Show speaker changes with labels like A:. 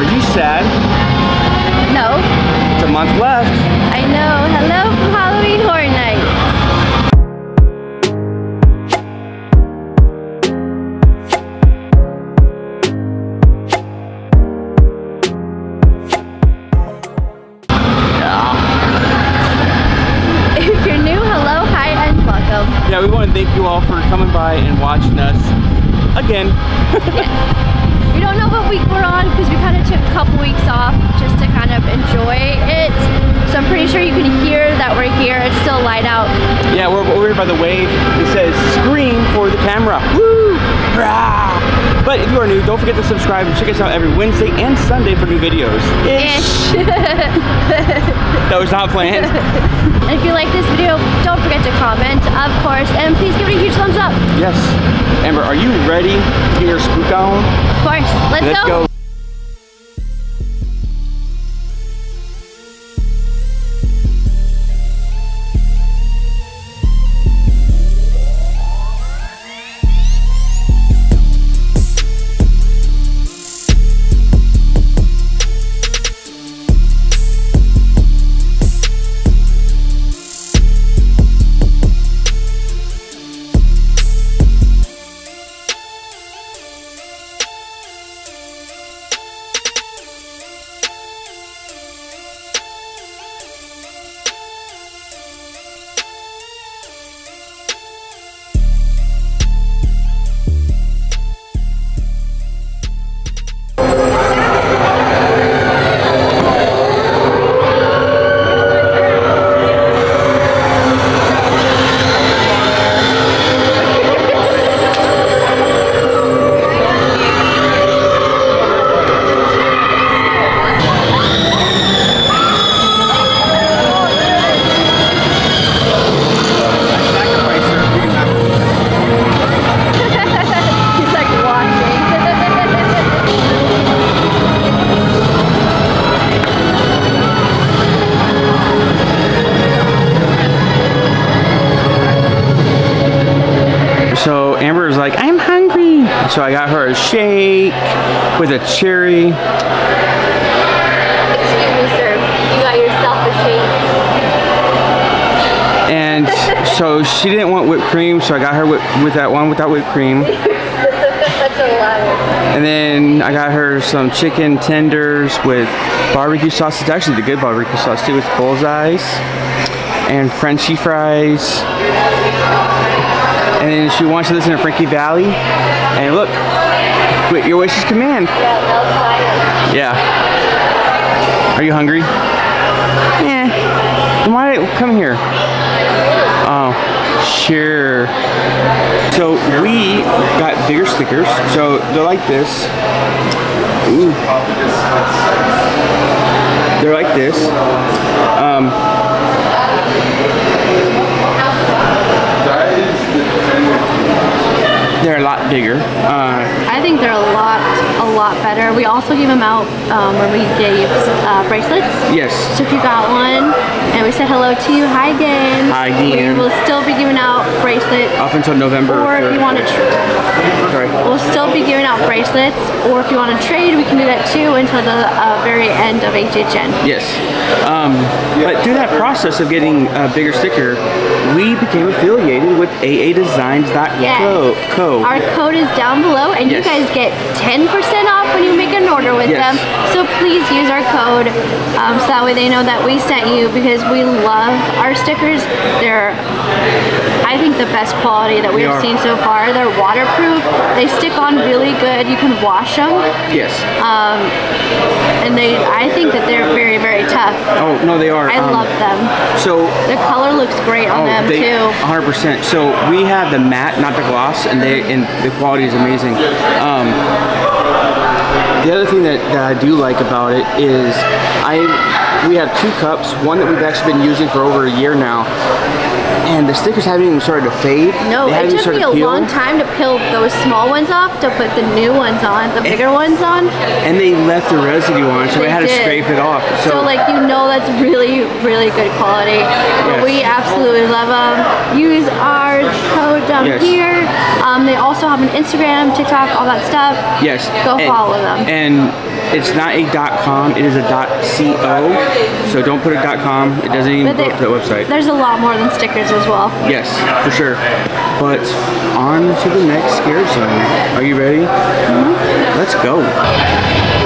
A: Are you sad?
B: No.
A: It's a month left.
B: I know. Hello from Halloween Horror Nights. If you're new, hello, hi, and welcome.
A: Yeah, we want to thank you all for coming by and watching us again.
B: We don't know what week we're on because we kind of took a couple weeks off just to kind of enjoy it. So I'm pretty sure you can hear that we're here. It's still light out.
A: Yeah, we're over here by the wave. It says scream for the camera. Woo! Rah! But if you are new, don't forget to subscribe and check us out every Wednesday and Sunday for new videos.
B: Ish.
A: That was not planned.
B: And if you like this video, don't forget to comment, of course, and please give it a huge thumbs up.
A: yes. Amber, are you ready to get your spook on?
B: Of course. Let's,
A: Let's go.
B: He's
A: So I got her a shake with a cherry.
B: Excuse me, sir. You got yourself a shake.
A: And so she didn't want whipped cream, so I got her with, with that one without whipped cream. And then I got her some chicken tenders with barbecue sauce. It's actually the good barbecue sauce too, with bullseyes and Frenchy fries. And then she wants to listen to Frankie Valli. And look, wait, your wish is command.
B: Yeah.
A: Are you hungry? Yeah. Why? Come here. Oh, sure. So we got bigger stickers. So they're like this. Ooh. They're like this. Um, they're a lot bigger. Uh,
B: I think they're a lot, lot better. We also gave them out um, when we gave uh, bracelets.
A: yes.
B: So if you got one and we said hello to you, hi again.
A: Hi again.
B: We will still be giving out bracelets.
A: Up until November.
B: Or if you want to,
A: Sorry.
B: we'll still be giving out bracelets. Or if you want to trade, we can do that too until the uh, very end of HHN.
A: Yes. Um, but through that process of getting a bigger sticker, we became affiliated with AADesigns.co.
B: Yes.
A: Co.
B: Our code is down below, and
A: Yes.
B: you guys get 10% off when you make an order with
A: Yes.
B: them. So please use our code um, so that way they know that we sent you because we love our stickers. They're, I think, the best quality that we've seen so far. They're waterproof. They stick on really good. You can wash them,
A: yes.
B: and they. I think that they're very, very tough.
A: Oh no, they are.
B: I
A: um,
B: love them.
A: So.
B: The color looks great on
A: Oh,
B: them
A: they,
B: too.
A: 100%. So we have the matte, not the gloss, and they and the quality is amazing. Um, the other thing that, that I do like about it is I we have two cups, one that we've actually been using for over a year now, and the stickers haven't even started to fade.
B: No, it took me a
A: peel.
B: long time to peel those small ones off to put the new ones on, the bigger ones on.
A: And they left the residue on, so
B: They
A: I had to scrape it off. So,
B: So, like you know that's really really good quality.
A: Yes.
B: We absolutely love them. Use our code down
A: Yes.
B: here. Um, they also have an Instagram, TikTok, all that stuff.
A: yes.
B: Go
A: and,
B: follow them.
A: And it's not a .com, it is a .co. So don't put a .com. It doesn't even go to the website.
B: There's a lot more than stickers as well.
A: Yes, for sure. But on to the next scare zone. Are you ready?
B: Mm-hmm.
A: Let's go.